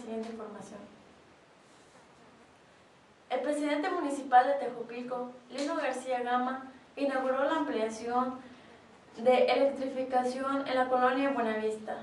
siguiente información. El presidente municipal de Tejupilco, Lino García Gama, inauguró la ampliación de electrificación en la colonia Buenavista.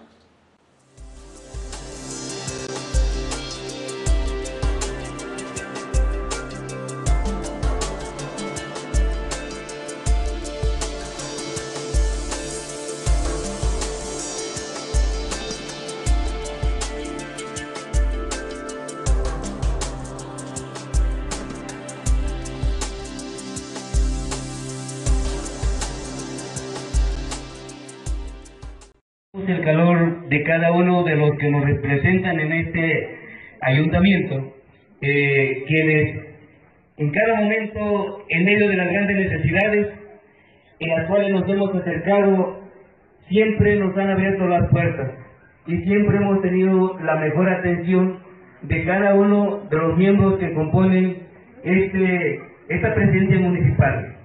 El calor de cada uno de los que nos representan en este ayuntamiento, eh, quienes en cada momento, en medio de las grandes necesidades en las cuales nos hemos acercado, siempre nos han abierto las puertas y siempre hemos tenido la mejor atención de cada uno de los miembros que componen este, esta presidencia municipal.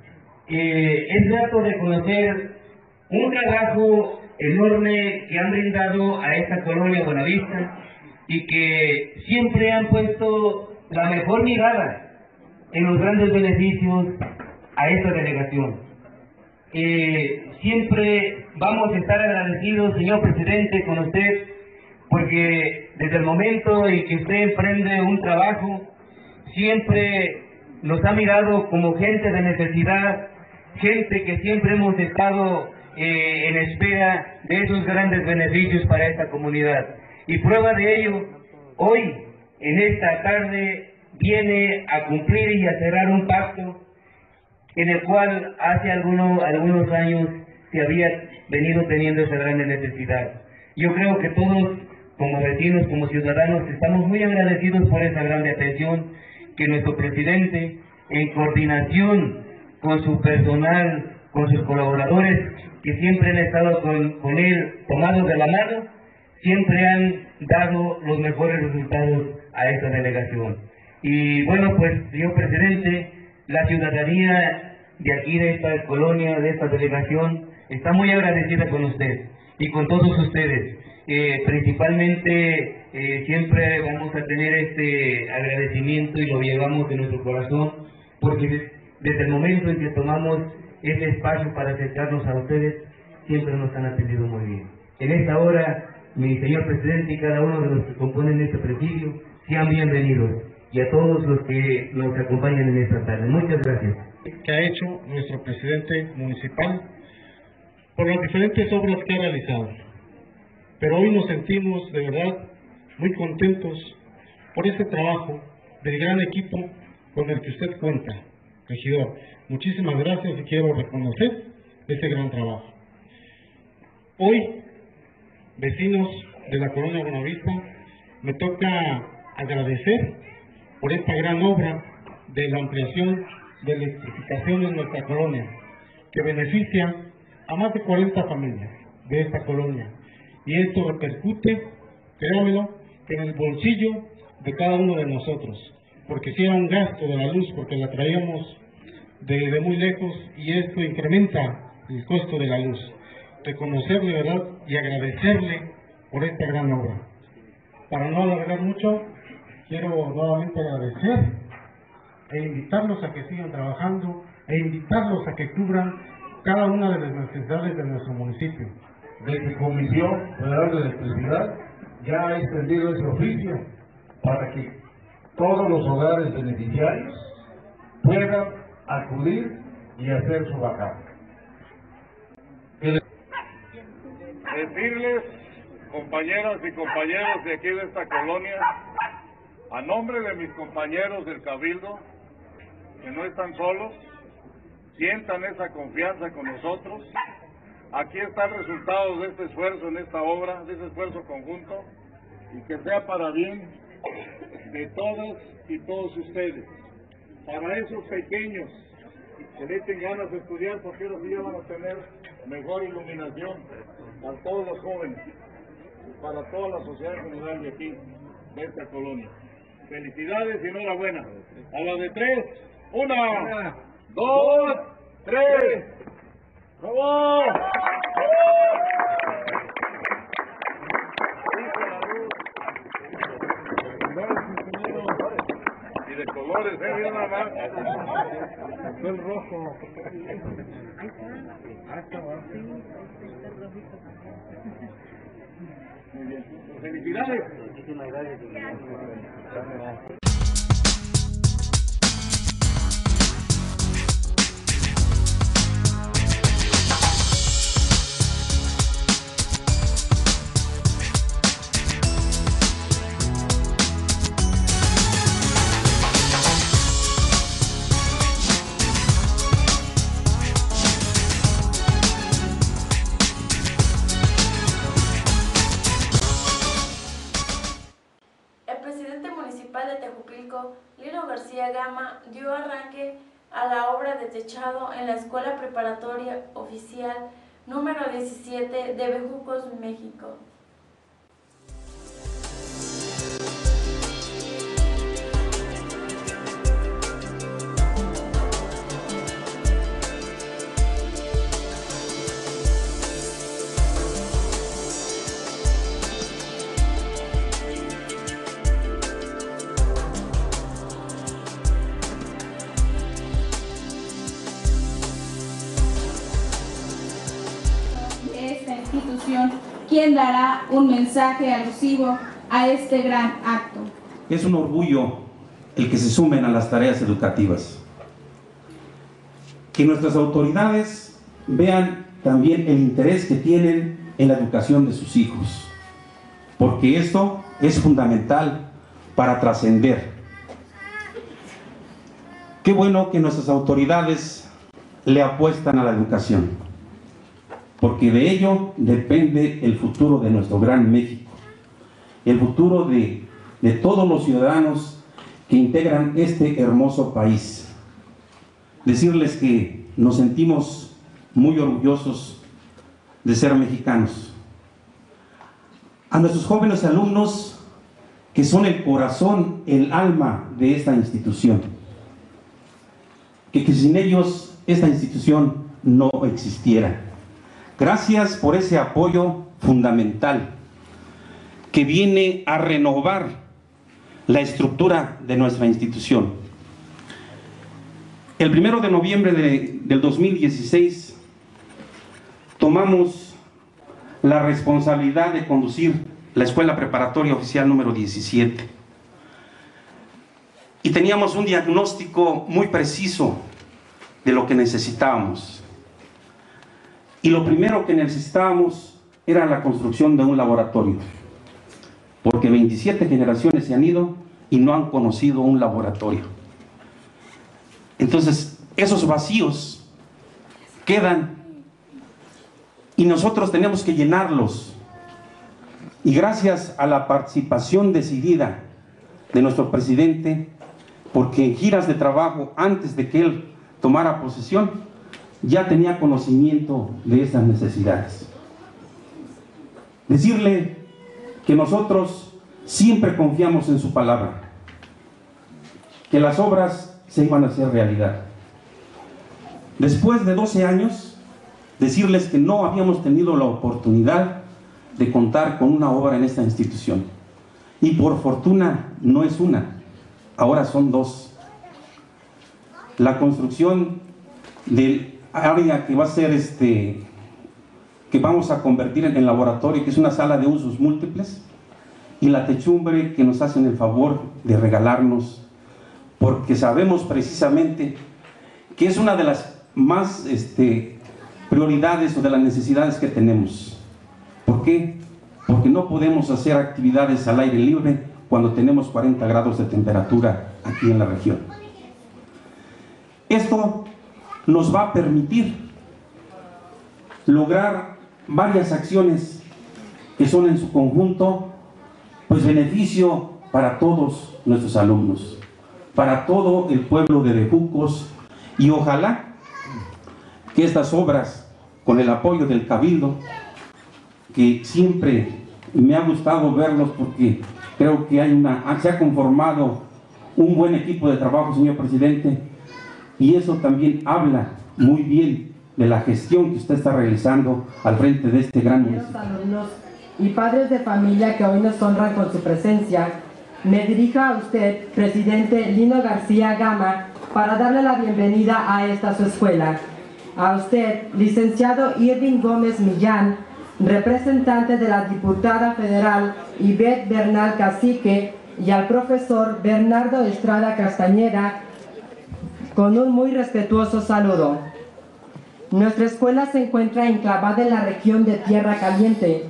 Eh, es grato reconocer un trabajo enorme que han brindado a esta colonia Buenavista y que siempre han puesto la mejor mirada en los grandes beneficios a esta delegación. Eh, siempre vamos a estar agradecidos, señor presidente, con usted, porque desde el momento en que usted emprende un trabajo, siempre nos ha mirado como gente de necesidad, gente que siempre hemos estado eh, en espera de esos grandes beneficios para esta comunidad. Y prueba de ello, hoy, en esta tarde, viene a cumplir y a cerrar un pacto en el cual hace algunos, algunos años se había venido teniendo esa gran necesidad. Yo creo que todos, como vecinos, como ciudadanos, estamos muy agradecidos por esa grande atención que nuestro presidente, en coordinación con su personal, con sus colaboradores, que siempre han estado con, con él tomados de la mano, siempre han dado los mejores resultados a esta delegación. Y bueno, pues, señor presidente, la ciudadanía de aquí, de esta colonia, de esta delegación, está muy agradecida con usted y con todos ustedes. Eh, principalmente, eh, siempre vamos a tener este agradecimiento y lo llevamos en nuestro corazón, porque desde el momento en que tomamos ese espacio para acercarnos a ustedes, siempre nos han atendido muy bien. En esta hora, mi señor presidente y cada uno de los que componen este presidio, sean bienvenidos y a todos los que nos acompañan en esta tarde. Muchas gracias. Que ha hecho nuestro presidente municipal por las diferentes obras que ha realizado. Pero hoy nos sentimos de verdad muy contentos por este trabajo del gran equipo con el que usted cuenta, regidor. Muchísimas gracias y quiero reconocer ese gran trabajo. Hoy, vecinos de la colonia Buenavista, me toca agradecer por esta gran obra de la ampliación de electrificación en nuestra colonia, que beneficia a más de 40 familias de esta colonia. Y esto repercute, créanmelo, en el bolsillo de cada uno de nosotros, porque si era un gasto de la luz, porque la traíamos de, muy lejos y esto incrementa el costo de la luz. Reconocerle, ¿verdad? Y agradecerle por esta gran obra. Para no alargar mucho, quiero nuevamente agradecer e invitarlos a que sigan trabajando e invitarlos a que cubran cada una de las necesidades de nuestro municipio. Desde Comisión Federal de Electricidad ya ha extendido ese oficio para que todos los hogares beneficiarios puedan acudir y hacer su vacancia. Decirles, compañeras y compañeros de aquí de esta colonia, a nombre de mis compañeros del Cabildo, que no están solos, sientan esa confianza con nosotros. Aquí está el resultado de este esfuerzo en esta obra, de ese esfuerzo conjunto, y que sea para bien de todos y todos ustedes. Para esos pequeños que le echen ganas de estudiar, porque ellos ya van a tener mejor iluminación para todos los jóvenes, para toda la sociedad general de aquí, de esta colonia. Felicidades y enhorabuena. A la de tres. Una, dos, tres. ¡Bravo! Colores, ¿eh? Mira nada más. El rojo. Muy bien. Felicidades. El en la Escuela Preparatoria Oficial número 17 de Bejucos, México. Quien dará un mensaje alusivo a este gran acto. Es un orgullo el que se sumen a las tareas educativas. Que nuestras autoridades vean también el interés que tienen en la educación de sus hijos, porque esto es fundamental para trascender. Qué bueno que nuestras autoridades le apuestan a la educación, porque de ello depende el futuro de nuestro gran México, el futuro de, de todos los ciudadanos que integran este hermoso país. Decirles que nos sentimos muy orgullosos de ser mexicanos. A nuestros jóvenes alumnos que son el corazón, el alma de esta institución. Que, que sin ellos esta institución no existiera. Gracias por ese apoyo fundamental que viene a renovar la estructura de nuestra institución. El primero de noviembre de- del 2016 tomamos la responsabilidad de conducir la Escuela Preparatoria Oficial número 17. Y teníamos un diagnóstico muy preciso de lo que necesitábamos. Y lo primero que necesitábamos era la construcción de un laboratorio. Porque 27 generaciones se han ido y no han conocido un laboratorio. Entonces, esos vacíos quedan y nosotros tenemos que llenarlos. Y gracias a la participación decidida de nuestro presidente, porque en giras de trabajo, antes de que él tomara posesión, ya tenía conocimiento de esas necesidades. Decirle que nosotros siempre confiamos en su palabra, que las obras se iban a hacer realidad. Después de 12 años, decirles que no habíamos tenido la oportunidad de contar con una obra en esta institución. Y por fortuna no es una, ahora son dos. La construcción del área que va a ser este, que vamos a convertir en laboratorio, que es una sala de usos múltiples, y la techumbre que nos hacen el favor de regalarnos, porque sabemos precisamente que es una de las más este, prioridades o de las necesidades que tenemos. ¿Por qué? Porque no podemos hacer actividades al aire libre cuando tenemos 40 grados de temperatura aquí en la región. Esto nos va a permitir lograr varias acciones que son en su conjunto pues beneficio para todos nuestros alumnos, para todo el pueblo de Bejucos y ojalá que estas obras con el apoyo del Cabildo que siempre me ha gustado verlos porque creo que hay una, se ha conformado un buen equipo de trabajo, señor presidente, y eso también habla muy bien de la gestión que usted está realizando al frente de este gran municipio. alumnos y padres de familia que hoy nos honran con su presencia, me dirijo a usted, presidente Lino García Gama, para darle la bienvenida a esta su escuela. A usted, licenciado Irving Gómez Millán, representante de la diputada federal Ivette Bernal Cacique, y al profesor Bernardo Estrada Castañeda, con un muy respetuoso saludo. Nuestra escuela se encuentra enclavada en la región de Tierra Caliente,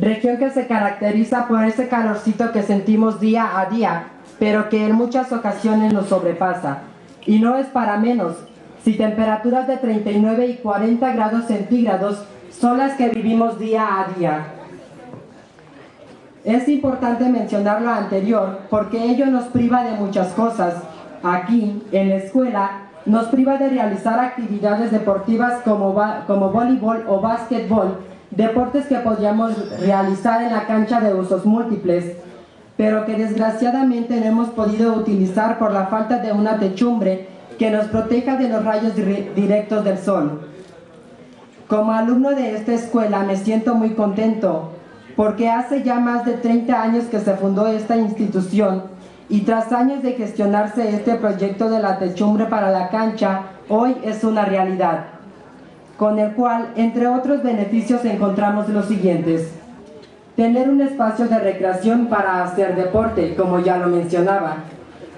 región que se caracteriza por ese calorcito que sentimos día a día, pero que en muchas ocasiones nos sobrepasa. Y no es para menos, si temperaturas de 39 y 40 grados centígrados son las que vivimos día a día. Es importante mencionar lo anterior porque ello nos priva de muchas cosas. Aquí, en la escuela, nos priva de realizar actividades deportivas como, como voleibol o básquetbol, deportes que podríamos realizar en la cancha de usos múltiples, pero que desgraciadamente no hemos podido utilizar por la falta de una techumbre que nos proteja de los rayos directos del sol. Como alumno de esta escuela me siento muy contento porque hace ya más de 30 años que se fundó esta institución y tras años de gestionarse este proyecto de la techumbre para la cancha, hoy es una realidad, con el cual, entre otros beneficios, encontramos los siguientes. Tener un espacio de recreación para hacer deporte, como ya lo mencionaba.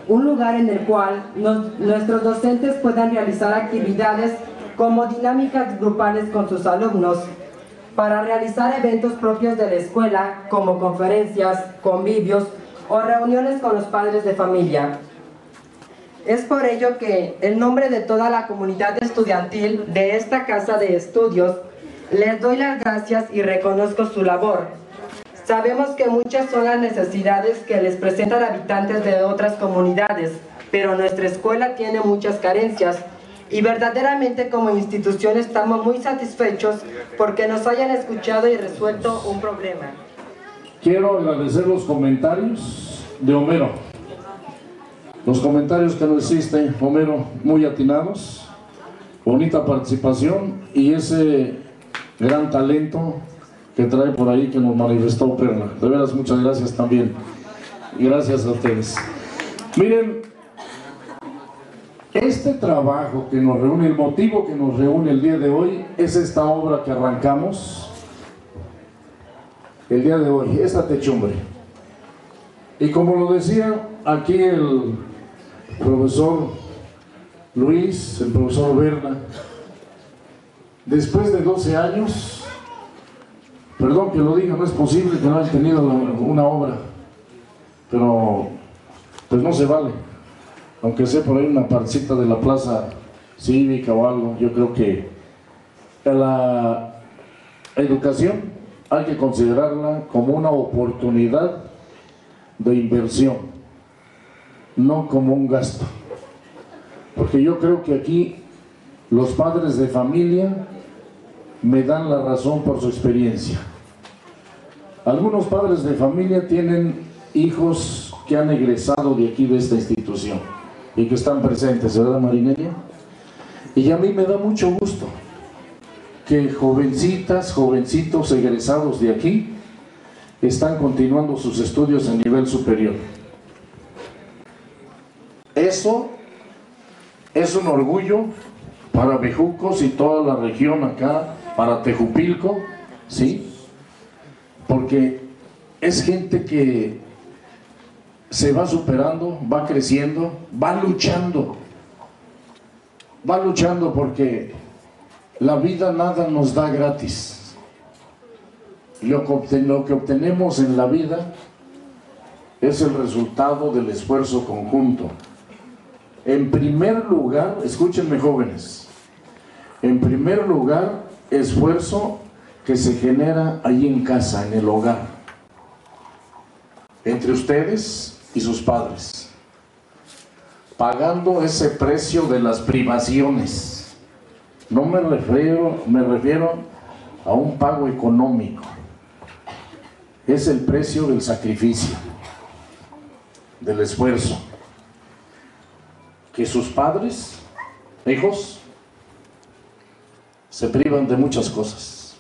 Un lugar en el cual nuestros docentes puedan realizar actividades como dinámicas grupales con sus alumnos, para realizar eventos propios de la escuela, como conferencias, convivios o reuniones con los padres de familia. Es por ello que, en nombre de toda la comunidad estudiantil de esta casa de estudios, les doy las gracias y reconozco su labor. Sabemos que muchas son las necesidades que les presentan habitantes de otras comunidades, pero nuestra escuela tiene muchas carencias y verdaderamente como institución estamos muy satisfechos porque nos hayan escuchado y resuelto un problema. Quiero agradecer los comentarios de Homero. Los comentarios que nos hiciste, Homero, muy atinados, bonita participación y ese gran talento que trae por ahí que nos manifestó Perla. De veras, muchas gracias también. Gracias a ustedes. Miren, este trabajo que nos reúne, el motivo que nos reúne el día de hoy es esta obra que arrancamos el día de hoy, esta techumbre. Y como lo decía aquí el profesor Luis, el profesor Berna, después de 12 años, perdón que lo diga, no es posible que no hayan tenido una obra, pero pues no se vale aunque sea por ahí una partecita de la plaza cívica o algo, yo creo que la educación hay que considerarla como una oportunidad de inversión, no como un gasto. Porque yo creo que aquí los padres de familia me dan la razón por su experiencia. Algunos padres de familia tienen hijos que han egresado de aquí, de esta institución y que están presentes, ¿verdad Marinelia? Y a mí me da mucho gusto que jovencitas, jovencitos egresados de aquí están continuando sus estudios a nivel superior. Eso es un orgullo para Bejucos y toda la región acá, para Tejupilco, ¿sí? Porque es gente que se va superando, va creciendo, va luchando. Va luchando porque la vida nada nos da gratis. Lo que, obtenemos en la vida es el resultado del esfuerzo conjunto. En primer lugar, escúchenme jóvenes, en primer lugar, esfuerzo que se genera ahí en casa, en el hogar, entre ustedes y sus padres, pagando ese precio de las privaciones. No me refiero, me refiero a un pago económico, es el precio del sacrificio, del esfuerzo, que sus padres, hijos, se privan de muchas cosas.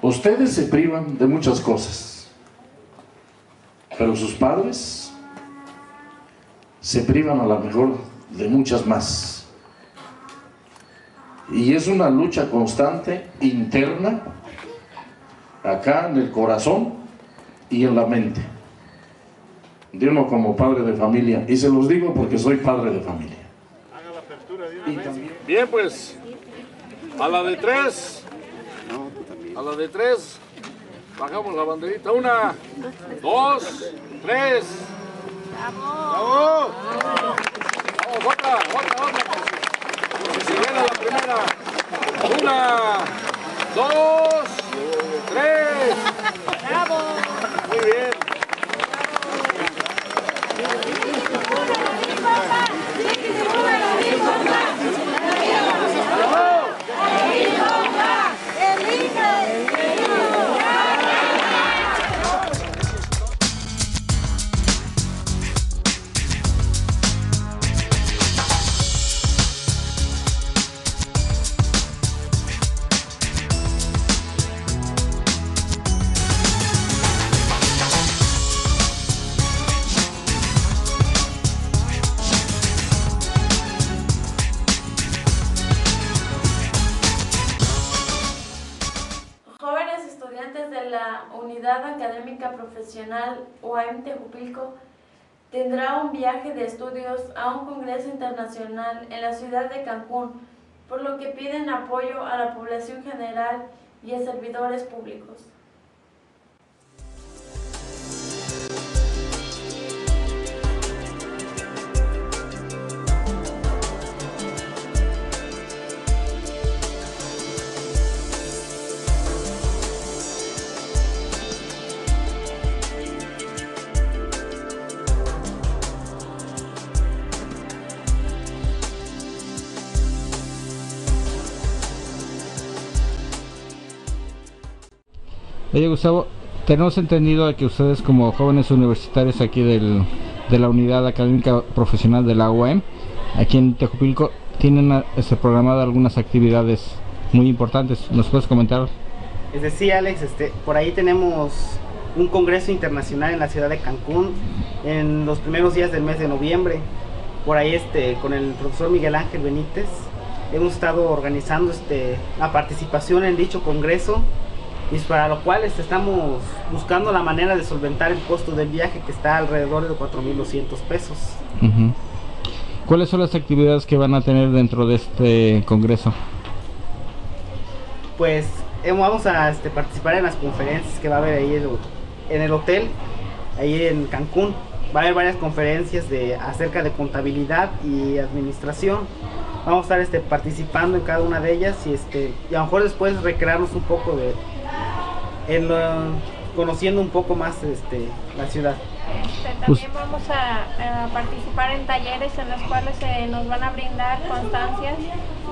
Ustedes se privan de muchas cosas pero sus padres se privan a lo mejor de muchas más. Y es una lucha constante, interna, acá en el corazón y en la mente, de uno como padre de familia. Y se los digo porque soy padre de familia. Bien, pues, a la de tres, a la de tres, bajamos la banderita. Una, dos, tres. ¡Bravo! Vamos, otra, otra, otra. Viene la primera. Una, dos, tres. ¡Bravo! Muy bien. La Unidad Académica Profesional UAM Tejupilco tendrá un viaje de estudios a un congreso internacional en la ciudad de Cancún, por lo que piden apoyo a la población general y a servidores públicos. Oye Gustavo, tenemos entendido que ustedes como jóvenes universitarios aquí del, de la Unidad Académica Profesional de la UAM, aquí en Tejupilco, tienen a- este, programado algunas actividades muy importantes. ¿Nos puedes comentar? Es decir, Alex, este, por ahí tenemos un congreso internacional en la ciudad de Cancún en los primeros días del mes de noviembre. Por ahí este, con el profesor Miguel Ángel Benítez hemos estado organizando este, la participación en dicho congreso y para lo cual este, estamos buscando la manera de solventar el costo del viaje que está alrededor de 4.200 pesos. Ujú. ¿Cuáles son las actividades que van a tener dentro de este congreso? pues eh, vamos a este, participar en las conferencias que va a haber ahí en el, en el hotel, ahí en Cancún. Va a haber varias conferencias de, acerca de contabilidad y administración. Vamos a estar este, participando en cada una de ellas y, este, y a lo mejor después recrearnos un poco de en lo- conociendo un poco más este, la ciudad. Este, También vamos a, a participar en talleres en los cuales se nos van a brindar constancias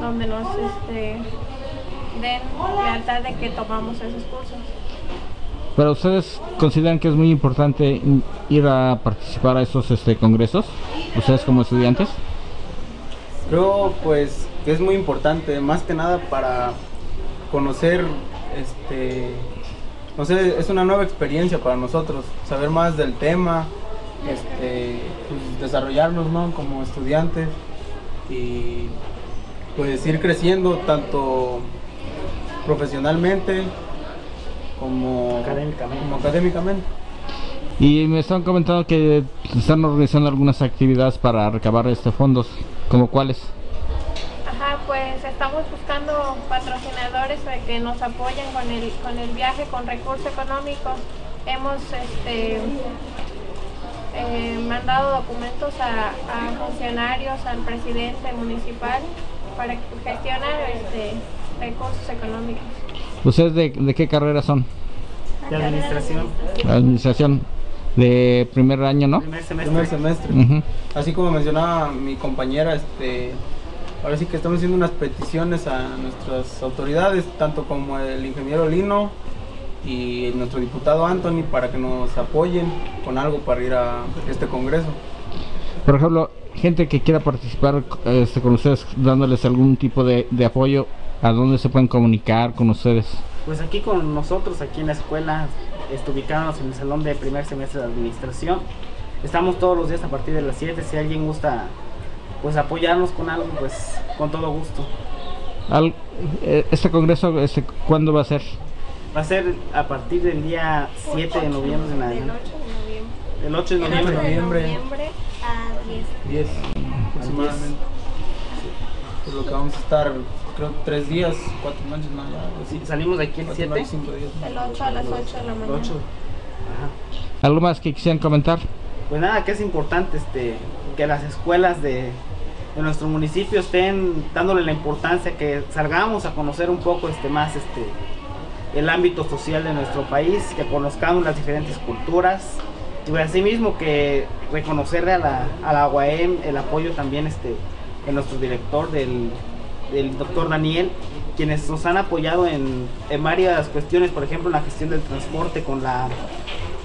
donde nos este, den lealtad de que tomamos esos cursos. ¿Pero ustedes consideran que es muy importante ir a participar a esos este, congresos? ¿Ustedes como estudiantes? Creo pues que es muy importante, más que nada para conocer, este, no sé, es una nueva experiencia para nosotros, saber más del tema, este, pues, desarrollarnos ¿no? como estudiantes y pues ir creciendo tanto profesionalmente como académicamente. como académicamente. Y me están comentando que están organizando algunas actividades para recabar este fondos, como cuáles. Pues estamos buscando patrocinadores para que nos apoyen con el, con el viaje con recursos económicos. Hemos este, eh, mandado documentos a, a funcionarios, al presidente municipal para gestionar este, recursos económicos. ¿Ustedes de, de qué carrera son? De administración. Administración de primer año, ¿no? Primer semestre. primer semestre. Así como mencionaba mi compañera, este, ahora sí que estamos haciendo unas peticiones a nuestras autoridades, tanto como el ingeniero Lino y nuestro diputado Anthony, para que nos apoyen con algo para ir a este congreso. Por ejemplo, gente que quiera participar este, con ustedes, dándoles algún tipo de, de apoyo, ¿a dónde se pueden comunicar con ustedes? Pues aquí con nosotros, aquí en la escuela, este, ubicados en el salón de primer semestre de administración. Estamos todos los días a partir de las 7. Si alguien gusta pues apoyarnos con algo, pues con todo gusto. Al- eh, ¿Este congreso este, cuándo va a ser? Va a ser a partir del día 7 de noviembre en adelante. Del 8 de noviembre. El 8 de El 8 de noviembre. noviembre a 10. 10 aproximadamente. Por lo que vamos a estar, creo, tres días, cuatro noches, ¿no? Ya, Sí, salimos de aquí el cuatro 7. noches, cinco días. El 8 a las 8 de la mañana. 8. ¿Algo más que quisieran comentar? Pues nada, que es importante este, que las escuelas de, de nuestro municipio estén dándole la importancia que salgamos a conocer un poco este, más este, el ámbito social de nuestro país, que conozcamos las diferentes culturas y pues, asimismo que reconocerle a la, a el apoyo también este, de nuestro director, del, del doctor Daniel, quienes nos han apoyado en, en varias cuestiones, por ejemplo en la gestión del transporte con la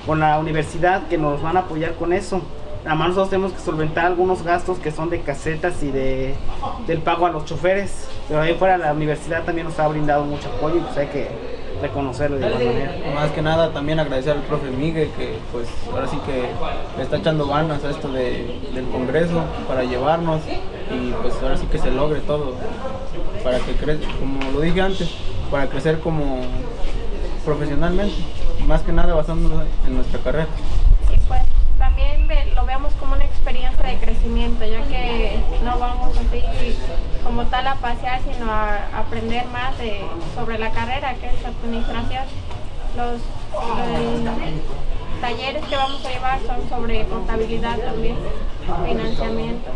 con la universidad que nos van a apoyar con eso. Nada más nosotros tenemos que solventar algunos gastos que son de casetas y de del pago a los choferes. Pero ahí fuera la universidad también nos ha brindado mucho apoyo y pues hay que reconocerlo de alguna manera. Más que nada también agradecer al profe Miguel que pues ahora sí que le está echando ganas a esto de- del Congreso para llevarnos y pues ahora sí que se logre todo para que crezca, como lo dije antes, para crecer como profesionalmente, más que nada basándonos en nuestra carrera. Sí, pues también ve- lo veamos como una experiencia crecimiento, ya que no vamos así como tal a pasear, sino a aprender más de, sobre la carrera que es administración. Los talleres que vamos a llevar son sobre contabilidad también, financiamiento.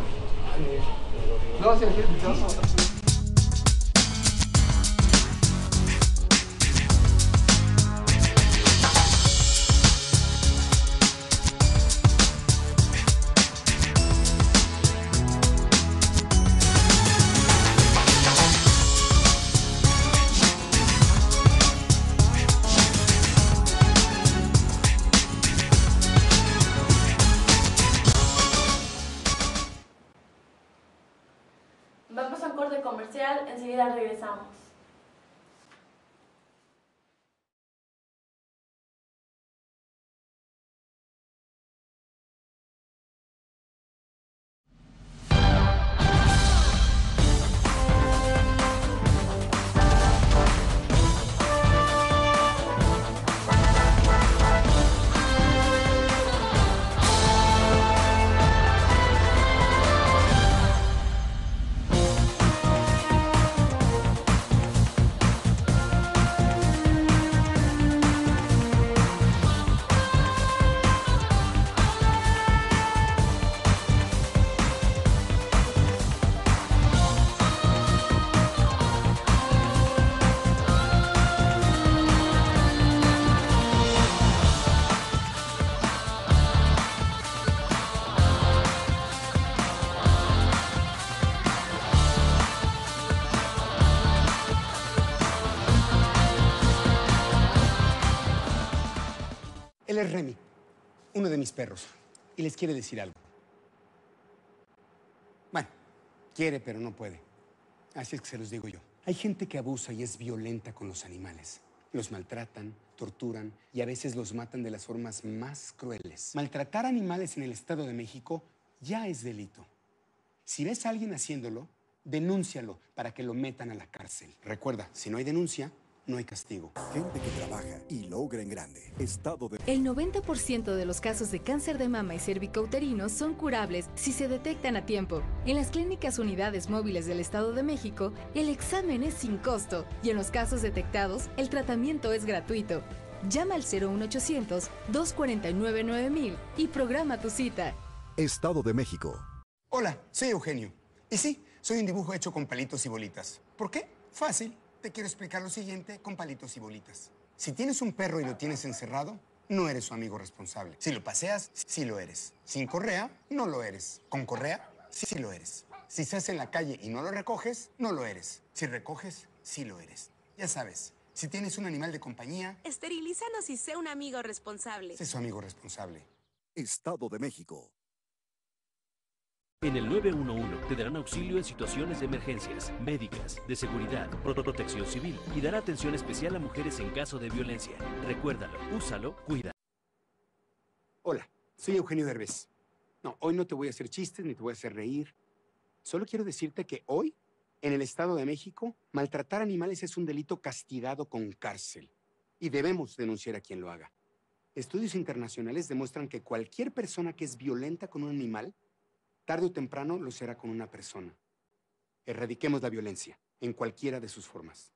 Mis perros, y les quiere decir algo. Bueno, quiere pero no puede. Así es que se los digo yo. Hay gente que abusa y es violenta con los animales. Los maltratan, torturan y a veces los matan de las formas más crueles. Maltratar animales en el Estado de México ya es delito. Si ves a alguien haciéndolo, denúncialo para que lo metan a la cárcel. Recuerda, si no hay denuncia, no hay castigo. Gente que trabaja y logra en grande. Estado de El 90% de los casos de cáncer de mama y cervicouterino son curables si se detectan a tiempo. En las clínicas unidades móviles del Estado de México, el examen es sin costo y en los casos detectados, el tratamiento es gratuito. Llama al 01800 249 9000 y programa tu cita. Estado de México. Hola, soy Eugenio. Y sí, soy un dibujo hecho con palitos y bolitas. ¿Por qué? Fácil. Te quiero explicar lo siguiente con palitos y bolitas. Si tienes un perro y lo tienes encerrado, no eres su amigo responsable. Si lo paseas, sí lo eres. Sin correa, no lo eres. Con correa, sí, sí lo eres. Si estás en la calle y no lo recoges, no lo eres. Si recoges, sí lo eres. Ya sabes, si tienes un animal de compañía, Esterilízanos y sé un amigo responsable. sé su amigo responsable. Estado de México. En el 911 te darán auxilio en situaciones de emergencias, médicas, de seguridad, pro- protección civil y dará atención especial a mujeres en caso de violencia. Recuérdalo, úsalo, cuida. Hola, soy Eugenio Derbez. No, hoy no te voy a hacer chistes ni te voy a hacer reír. Solo quiero decirte que hoy, en el Estado de México, maltratar animales es un delito castigado con cárcel. Y debemos denunciar a quien lo haga. Estudios internacionales demuestran que cualquier persona que es violenta con un animal, tarde o temprano lo será con una persona. Erradiquemos la violencia, en cualquiera de sus formas.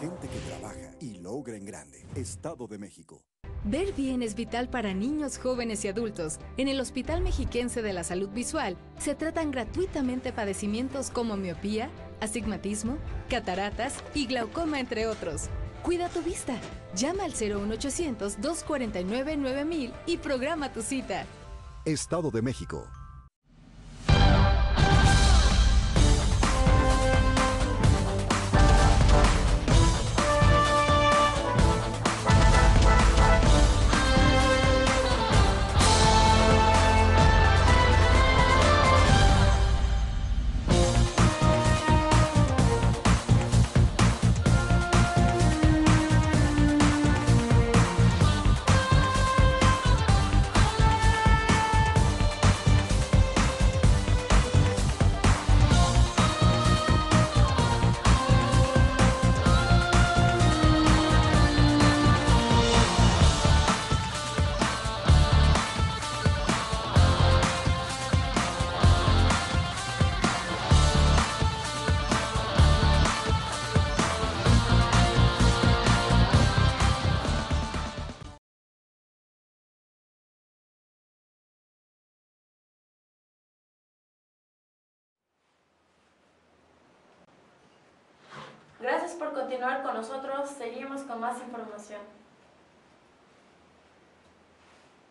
Gente que trabaja y logra en grande. Estado de México. Ver bien es vital para niños, jóvenes y adultos. En el Hospital Mexiquense de la Salud Visual se tratan gratuitamente padecimientos como miopía, astigmatismo, cataratas y glaucoma, entre otros. Cuida tu vista. Llama al 01800 249 9000 y programa tu cita. Estado de México. Por continuar con nosotros. Seguimos con más información.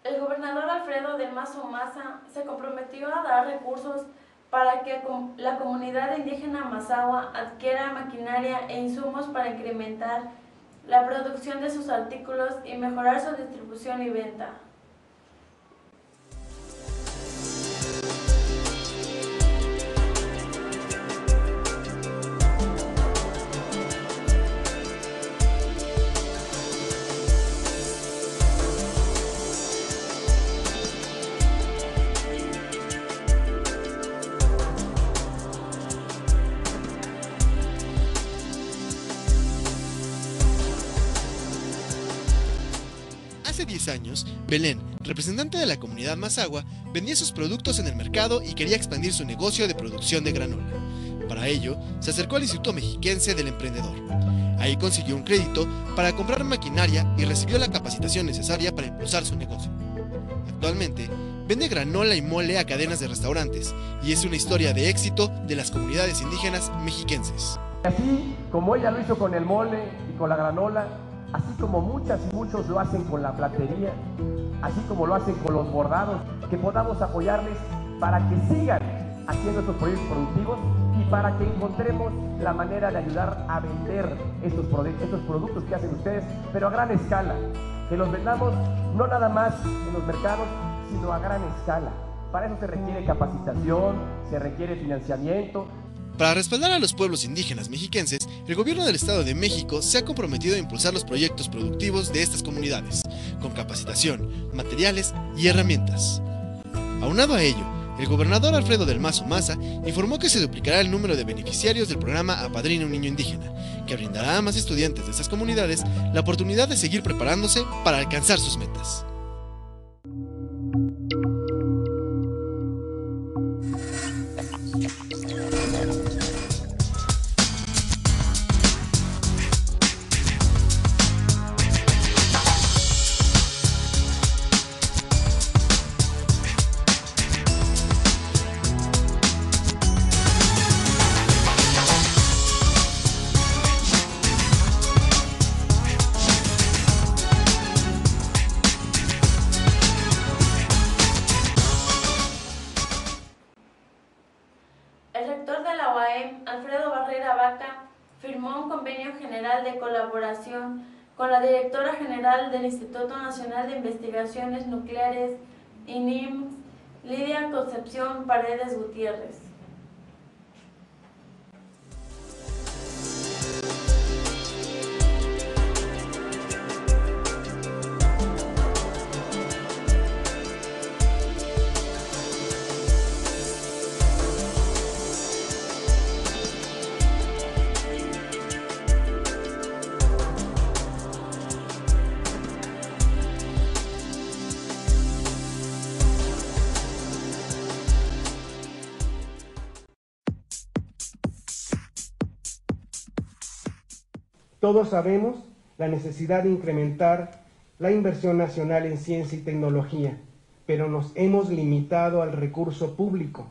El gobernador Alfredo del Mazo Maza se comprometió a dar recursos para que la comunidad indígena Mazahua adquiera maquinaria e insumos para incrementar la producción de sus artículos y mejorar su distribución y venta. Belén, representante de la comunidad Mazagua, vendía sus productos en el mercado y quería expandir su negocio de producción de granola. Para ello, se acercó al Instituto Mexiquense del Emprendedor. Ahí consiguió un crédito para comprar maquinaria y recibió la capacitación necesaria para impulsar su negocio. Actualmente, vende granola y mole a cadenas de restaurantes y es una historia de éxito de las comunidades indígenas mexiquenses. Así como ella lo hizo con el mole y con la granola, así como muchas y muchos lo hacen con la platería, así como lo hacen con los bordados, que podamos apoyarles para que sigan haciendo estos proyectos productivos y para que encontremos la manera de ayudar a vender estos, estos productos que hacen ustedes, pero a gran escala, que los vendamos no nada más en los mercados, sino a gran escala. Para eso se requiere capacitación, se requiere financiamiento, Para respaldar a los pueblos indígenas mexiquenses, el gobierno del Estado de México se ha comprometido a impulsar los proyectos productivos de estas comunidades, con capacitación, materiales y herramientas. Aunado a ello, el gobernador Alfredo del Mazo Maza informó que se duplicará el número de beneficiarios del programa Apadrina un Niño Indígena, que brindará a más estudiantes de estas comunidades la oportunidad de seguir preparándose para alcanzar sus metas. Del Instituto Nacional de Investigaciones Nucleares, INIM, Lidia Concepción Paredes Gutiérrez. Todos sabemos la necesidad de incrementar la inversión nacional en ciencia y tecnología, pero nos hemos limitado al recurso público.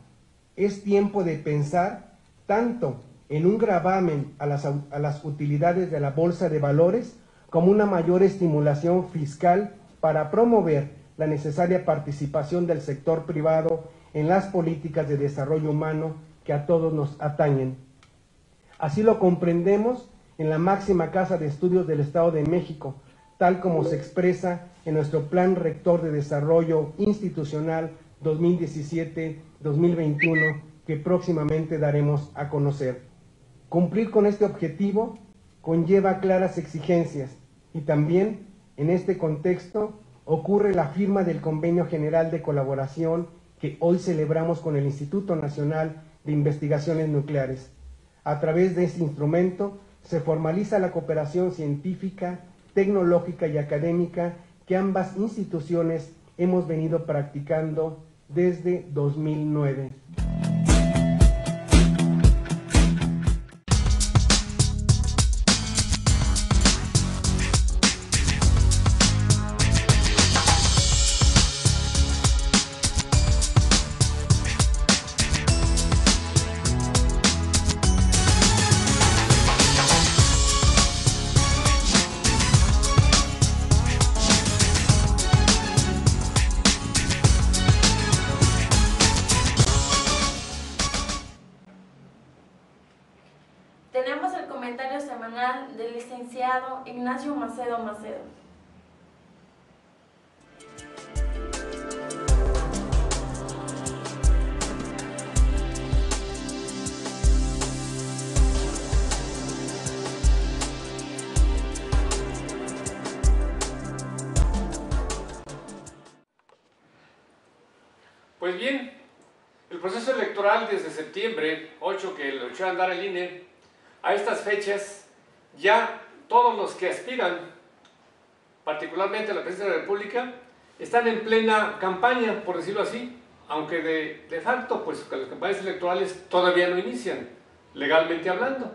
Es tiempo de pensar tanto en un gravamen a las, a las utilidades de la bolsa de valores como una mayor estimulación fiscal para promover la necesaria participación del sector privado en las políticas de desarrollo humano que a todos nos atañen. Así lo comprendemos en la máxima casa de estudios del Estado de México, tal como se expresa en nuestro Plan Rector de Desarrollo Institucional 2017-2021 que próximamente daremos a conocer. Cumplir con este objetivo conlleva claras exigencias y también en este contexto ocurre la firma del Convenio General de Colaboración que hoy celebramos con el Instituto Nacional de Investigaciones Nucleares. A través de este instrumento se formaliza la cooperación científica, tecnológica y académica que ambas instituciones hemos venido practicando desde 2009. Macedo Macedo. Pues bien, el proceso electoral desde septiembre 8 que lo echó a andar el INE, a estas fechas ya todos los que aspiran, particularmente a la presidencia de la República, están en plena campaña, por decirlo así, aunque de, de facto, pues las campañas electorales todavía no inician, legalmente hablando.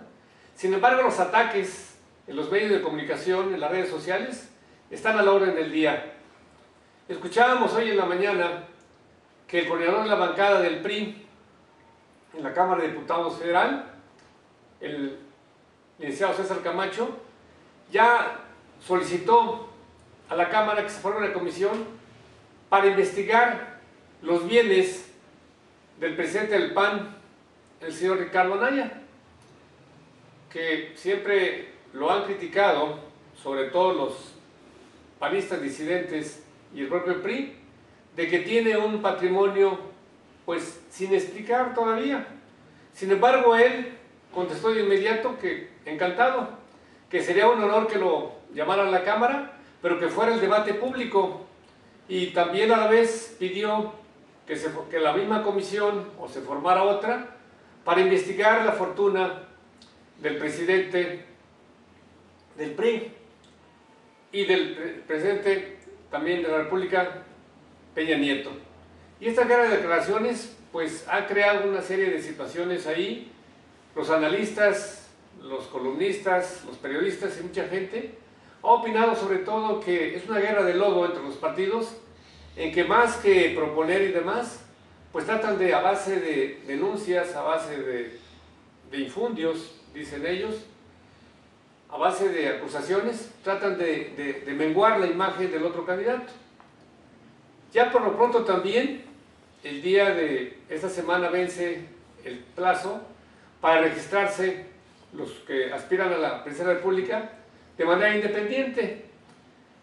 Sin embargo, los ataques en los medios de comunicación, en las redes sociales, están a la orden del día. Escuchábamos hoy en la mañana que el coordinador de la bancada del PRI en la Cámara de Diputados Federal, el licenciado César Camacho, ya solicitó a la Cámara que se forme una comisión para investigar los bienes del presidente del PAN, el señor Ricardo Anaya, que siempre lo han criticado, sobre todo los panistas disidentes y el propio PRI, de que tiene un patrimonio pues sin explicar todavía. Sin embargo, él contestó de inmediato que encantado, que sería un honor que lo llamaran la Cámara, pero que fuera el debate público. Y también a la vez pidió que la misma comisión o se formara otra para investigar la fortuna del presidente del PRI y del presidente también de la República, Peña Nieto. Y esta guerra de declaraciones pues ha creado una serie de situaciones ahí. Los analistas, los columnistas, los periodistas y mucha gente ha opinado sobre todo que es una guerra de lodo entre los partidos en que más que proponer y demás, pues tratan de a base de denuncias, a base de, infundios, dicen ellos, a base de acusaciones, tratan de, de menguar la imagen del otro candidato. Ya por lo pronto también, el día de esta semana vence el plazo para registrarse los que aspiran a la presidencia República de manera independiente.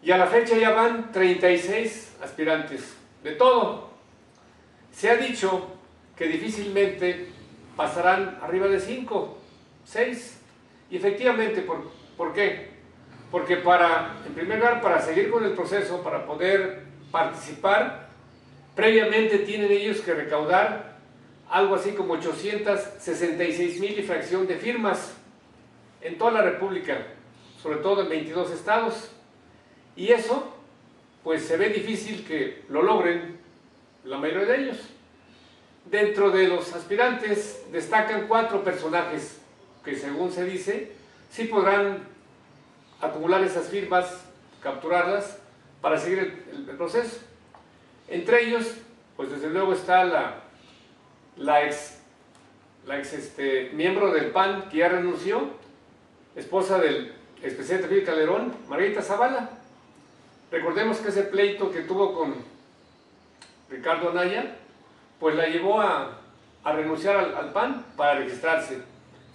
Y a la fecha ya van 36 aspirantes, de todo. Se ha dicho que difícilmente pasarán arriba de 5, 6. Y efectivamente, ¿por, ¿por qué? Porque para, en primer lugar, para seguir con el proceso, para poder participar, previamente tienen ellos que recaudar algo así como 866 mil y fracción de firmas en toda la República, sobre todo en 22 estados. Y eso, pues se ve difícil que lo logren la mayoría de ellos. Dentro de los aspirantes destacan cuatro personajes que según se dice, sí podrán acumular esas firmas, capturarlas, para seguir el, proceso. Entre ellos, pues desde luego está la, la ex, la ex este, miembro del PAN que ya renunció, esposa del expresidente Fidel Calderón, Margarita Zavala. Recordemos que ese pleito que tuvo con Ricardo Anaya, pues la llevó a, a renunciar al, al, PAN para registrarse.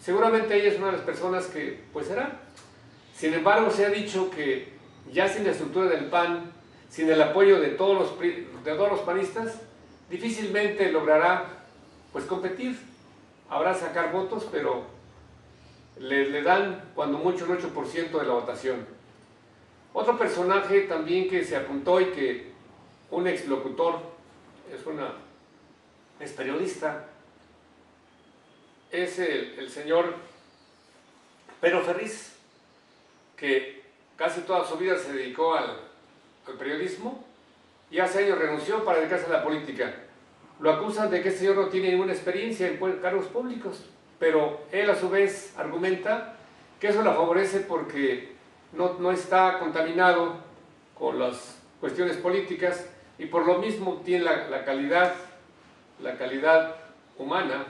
Seguramente ella es una de las personas que pues será. Sin embargo, se ha dicho que ya sin la estructura del PAN, sin el apoyo de todos los, de todos los panistas, difícilmente logrará pues competir. Habrá sacar votos, pero le, le dan cuando mucho el 8% de la votación. Otro personaje también que se apuntó y que un exlocutor, es, una, es periodista, es el, señor Pedro Ferriz, que casi toda su vida se dedicó al, al, periodismo y hace años renunció para dedicarse a la política. Lo acusan de que este señor no tiene ninguna experiencia en cargos públicos, pero él a su vez argumenta que eso la favorece porque no, no está contaminado con las cuestiones políticas y por lo mismo tiene la, la calidad, la calidad humana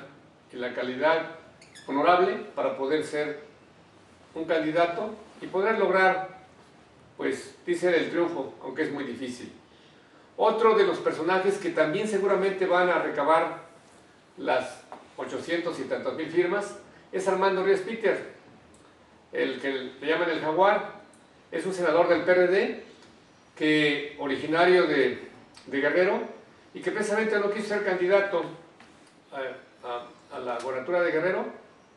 y la calidad honorable para poder ser un candidato y poder lograr, pues, dice el triunfo, aunque es muy difícil. Otro de los personajes que también seguramente van a recabar las 800 y tantas mil firmas es Armando Ríos Peter, el que le llaman el jaguar, es un senador del PRD que originario de, Guerrero y que precisamente no quiso ser candidato a la gobernatura de Guerrero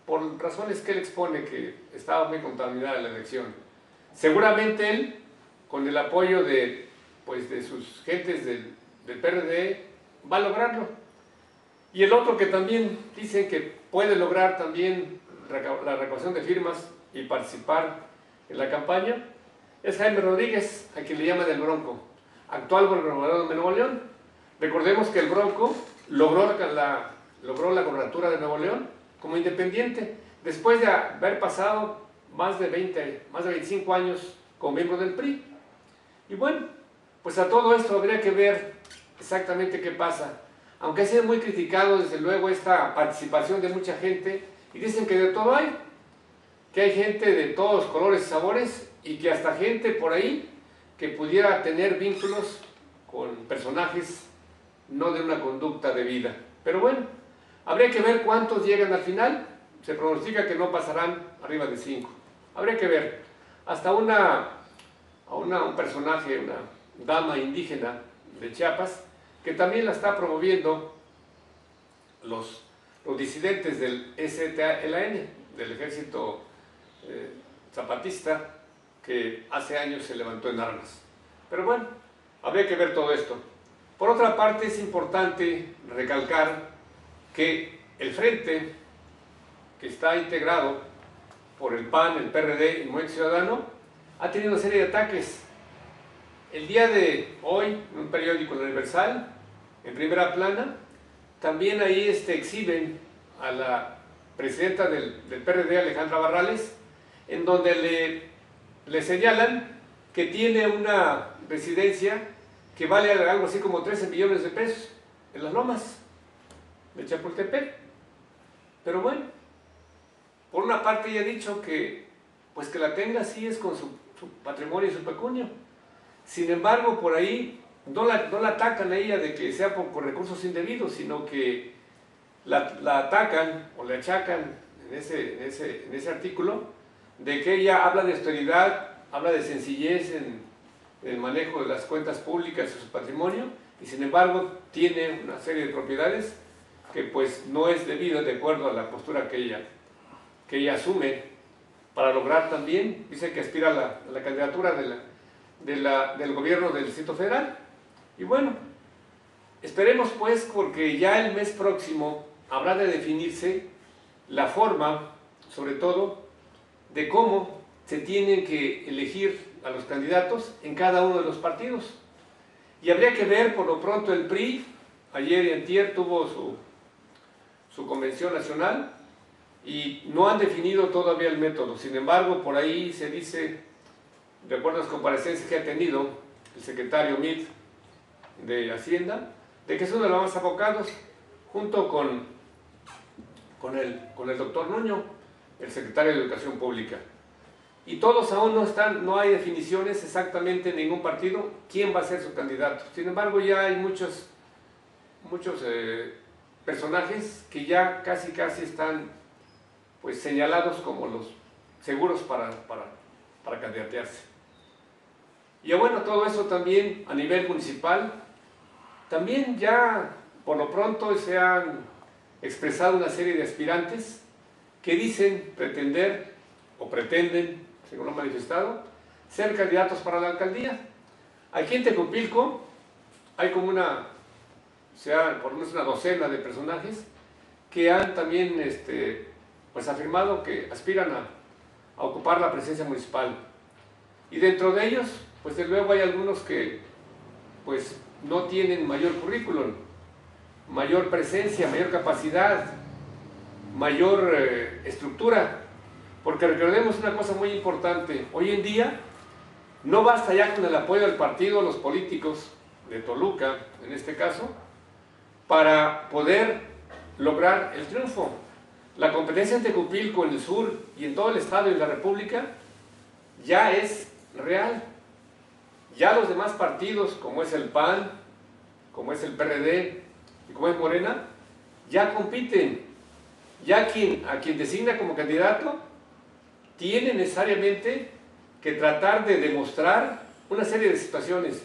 por razones que él expone que estaba muy contaminada la elección. Seguramente él, con el apoyo de, pues, de sus gentes del, del PRD, va a lograrlo. Y el otro que también dicen que puede lograr también la recaudación de firmas y participar en la campaña es Jaime Rodríguez, a quien le llaman el Bronco, actual gobernador de Nuevo León. Recordemos que el Bronco logró la, logró la gobernatura de Nuevo León como independiente, después de haber pasado más de 20, más de 25 años como miembro del PRI. Y bueno, pues a todo esto habría que ver exactamente qué pasa. Aunque ha sido muy criticado desde luego esta participación de mucha gente, y dicen que de todo hay, que hay gente de todos colores y sabores, y que hasta gente por ahí que pudiera tener vínculos con personajes no de una conducta de vida. Pero bueno, Habría que ver cuántos llegan al final. Se pronostica que no pasarán arriba de 5. Habría que ver. Hasta una, una, un personaje, una dama indígena de Chiapas, que también la está promoviendo los, los disidentes del STLN, del ejército eh, zapatista, que hace años se levantó en armas. Pero bueno, habría que ver todo esto. Por otra parte, es importante recalcar que el frente, que está integrado por el PAN, el PRD y Movimiento Ciudadano, ha tenido una serie de ataques. El día de hoy, en un periódico Universal, en primera plana, también ahí este, exhiben a la presidenta del, del PRD, Alejandra Barrales, en donde le, le señalan que tiene una residencia que vale algo así como 13 millones de pesos en las lomas de Chapultepec. Pero bueno, por una parte ya he dicho que, pues que la tenga así es con su, su patrimonio y su pecunio. Sin embargo, por ahí no la, no la atacan a ella de que sea por recursos indebidos, sino que la, la, atacan o le achacan en ese, ese, en ese artículo de que ella habla de austeridad, habla de sencillez en, en el manejo de las cuentas públicas y su patrimonio, y sin embargo tiene una serie de propiedades que pues no es debido de acuerdo a la postura que ella, que ella asume. Para lograr también, dice que aspira a la, a la candidatura de la, del gobierno del Distrito Federal. Y bueno, esperemos pues porque ya el mes próximo habrá de definirse la forma, sobre todo, de cómo se tienen que elegir a los candidatos en cada uno de los partidos. Y habría que ver, por lo pronto, el PRI, ayer y antier tuvo su, su convención nacional y no han definido todavía el método. Sin embargo, por ahí se dice, de acuerdo a las comparecencias que ha tenido el secretario Mit de Hacienda, de que es uno de los más abocados, junto con, con, el, con el doctor Nuño, el secretario de Educación Pública. Y todos aún no están, no hay definiciones exactamente en ningún partido quién va a ser su candidato. Sin embargo, ya hay muchos, muchos eh, personajes que ya casi casi están pues señalados como los seguros para, para, para candidatearse. Y bueno, todo eso también a nivel municipal, también ya por lo pronto se han expresado una serie de aspirantes que dicen pretender o pretenden, según lo manifestado, ser candidatos para la alcaldía. Aquí en Tecupilco hay como una, sea, por lo menos una docena de personajes que han también este, pues afirmado que aspiran a, a, ocupar la presencia municipal. Y dentro de ellos, pues luego hay algunos que pues no tienen mayor currículum, mayor presencia, mayor capacidad, mayor eh, estructura. Porque recordemos una cosa muy importante, hoy en día no basta ya con el apoyo del partido, los políticos de Toluca, en este caso, para poder lograr el triunfo. La competencia en Tecupilco, en el sur y en todo el estado y la república ya es real. Ya los demás partidos, como es el PAN, como es el PRD y como es Morena, ya compiten. Ya quien, a quien designa como candidato tiene necesariamente que tratar de demostrar una serie de situaciones,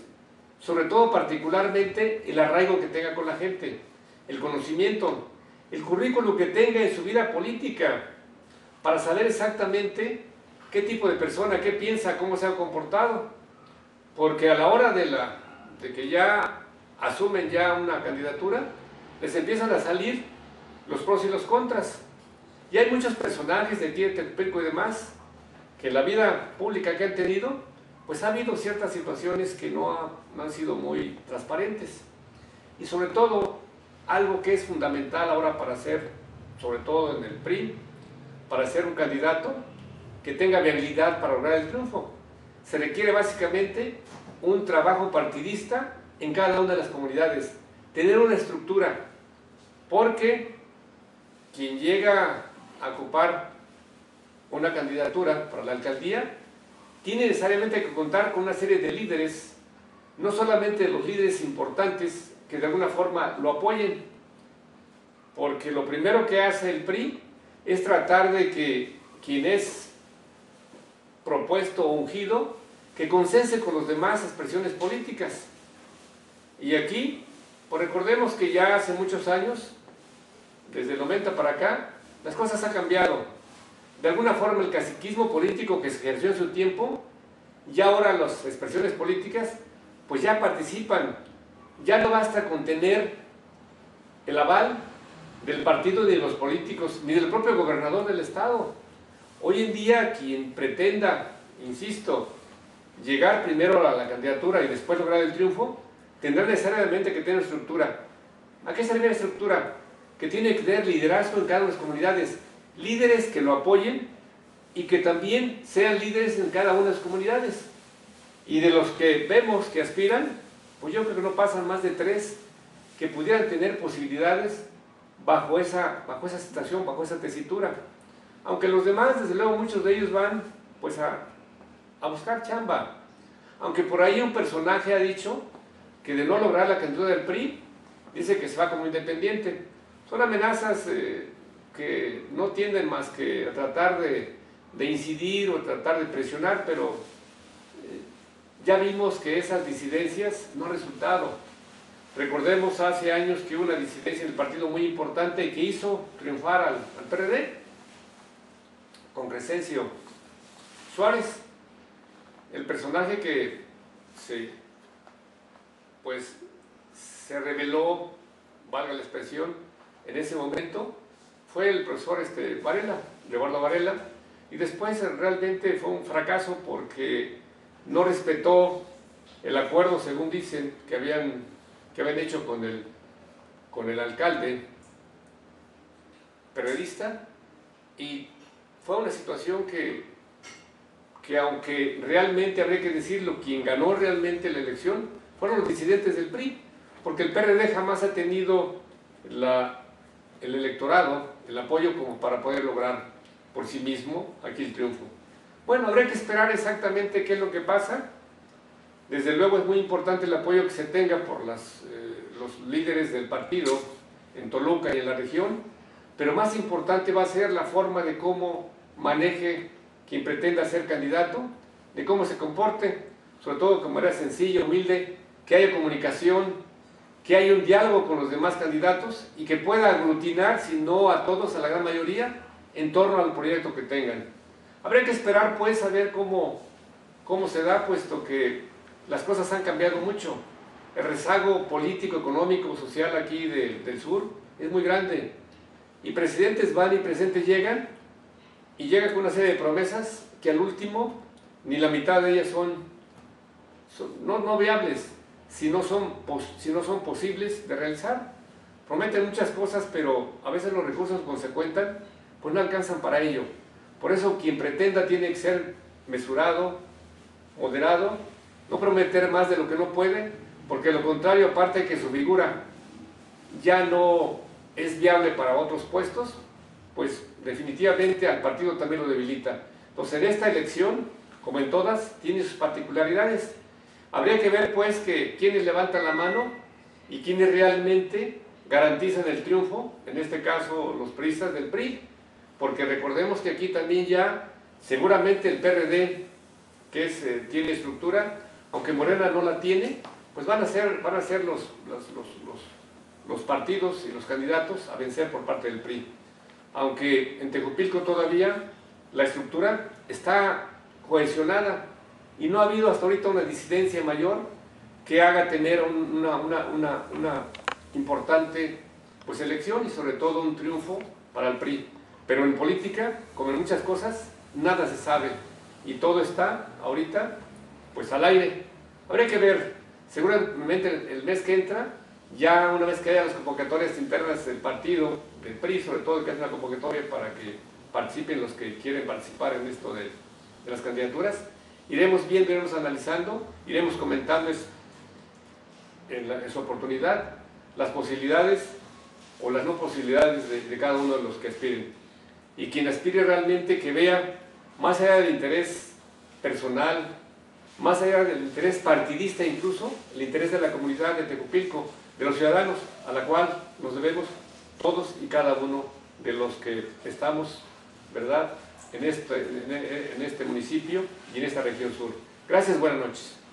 sobre todo particularmente el arraigo que tenga con la gente, el conocimiento, el currículo que tenga en su vida política, para saber exactamente qué tipo de persona, qué piensa, cómo se ha comportado. Porque a la hora de, que ya asumen ya una candidatura, les empiezan a salir los pros y los contras. Y hay muchos personajes de Tepelco y demás que en la vida pública que han tenido, pues ha habido ciertas situaciones que no, no han sido muy transparentes. Y sobre todo, algo que es fundamental ahora para ser, sobre todo en el PRI, para ser un candidato que tenga viabilidad para lograr el triunfo. Se requiere básicamente un trabajo partidista en cada una de las comunidades, tener una estructura, porque quien llega a ocupar una candidatura para la alcaldía tiene necesariamente que contar con una serie de líderes, no solamente los líderes importantes que de alguna forma lo apoyen, porque lo primero que hace el PRI es tratar de que quien es propuesto o ungido, que consense con las demás expresiones políticas. Y aquí, pues recordemos que ya hace muchos años, desde el 90 para acá, las cosas han cambiado. De alguna forma el caciquismo político que se ejerció en su tiempo, ya ahora las expresiones políticas, pues ya participan. Ya no basta con tener el aval del partido ni de los políticos, ni del propio gobernador del estado. Hoy en día quien pretenda, insisto, llegar primero a la candidatura y después lograr el triunfo, tendrá necesariamente que tener estructura. ¿A qué servir la estructura? Que tiene que tener liderazgo en cada una de las comunidades, líderes que lo apoyen y que también sean líderes en cada una de las comunidades. Y de los que vemos que aspiran, pues yo creo que no pasan más de tres que pudieran tener posibilidades bajo esa, bajo esa situación, bajo esa tesitura. Aunque los demás, desde luego, muchos de ellos van pues a, buscar chamba. Aunque por ahí un personaje ha dicho que de no lograr la candidatura del PRI, dice que se va como independiente. Son amenazas eh, que no tienden más que a tratar de, de, incidir o tratar de presionar, pero eh, ya vimos que esas disidencias no han resultado. Recordemos hace años que hubo una disidencia en el partido muy importante que hizo triunfar al, al PRD con Crescencio Suárez, el personaje que se, pues, se reveló, valga la expresión, en ese momento fue el profesor este, Varela, Eduardo Varela, y después realmente fue un fracaso porque no respetó el acuerdo, según dicen, que habían, que habían hecho con el, con el alcalde periodista, y fue una situación que, que aunque realmente habría que decirlo, quien ganó realmente la elección fueron los disidentes del PRI, porque el PRD jamás ha tenido la, el electorado, el apoyo como para poder lograr por sí mismo aquí el triunfo. Bueno, habrá que esperar exactamente qué es lo que pasa. Desde luego es muy importante el apoyo que se tenga por las, eh, los líderes del partido en Toluca y en la región, pero más importante va a ser la forma de cómo maneje quien pretenda ser candidato, de cómo se comporte, sobre todo como era sencillo, humilde, que haya comunicación, que haya un diálogo con los demás candidatos y que pueda aglutinar, si no a todos, a la gran mayoría, en torno al proyecto que tengan. Habría que esperar pues a ver cómo, cómo se da, puesto que las cosas han cambiado mucho. El rezago político, económico, social aquí del sur es muy grande. Y presidentes van y presidentes llegan y llega con una serie de promesas que al último ni la mitad de ellas son, no, no viables, si no, son, si no son posibles de realizar. Prometen muchas cosas, pero a veces los recursos cuando se cuentan, pues no alcanzan para ello. Por eso quien pretenda tiene que ser mesurado, moderado, no prometer más de lo que no puede, porque lo contrario, aparte de que su figura ya no es viable para otros puestos, pues definitivamente al partido también lo debilita. Entonces en esta elección, como en todas, tiene sus particularidades. Habría que ver pues que quienes levantan la mano y quienes realmente garantizan el triunfo, en este caso los priistas del PRI, porque recordemos que aquí también ya seguramente el PRD, que eh, tiene estructura, aunque Morena no la tiene, pues van a ser, van a ser los partidos y los candidatos a vencer por parte del PRI aunque en Tejupilco todavía la estructura está cohesionada y no ha habido hasta ahorita una disidencia mayor que haga tener una, importante pues, elección y sobre todo un triunfo para el PRI. Pero en política, como en muchas cosas, nada se sabe y todo está ahorita pues al aire. Habría que ver, seguramente el mes que entra, ya una vez que haya las convocatorias internas del partido, del PRI, sobre todo que hace la convocatoria para que participen los que quieren participar en esto de, las candidaturas, iremos viendo, iremos analizando, iremos comentándoles en, en, su oportunidad las posibilidades o las no posibilidades de, de, cada uno de los que aspiren. Y quien aspire realmente que vea, más allá del interés personal, más allá del interés partidista incluso, el interés de la comunidad de Tecupilco, de los ciudadanos, a la cual nos debemos todos y cada uno de los que estamos, ¿verdad?, en este, en este municipio y en esta región sur. Gracias, buenas noches.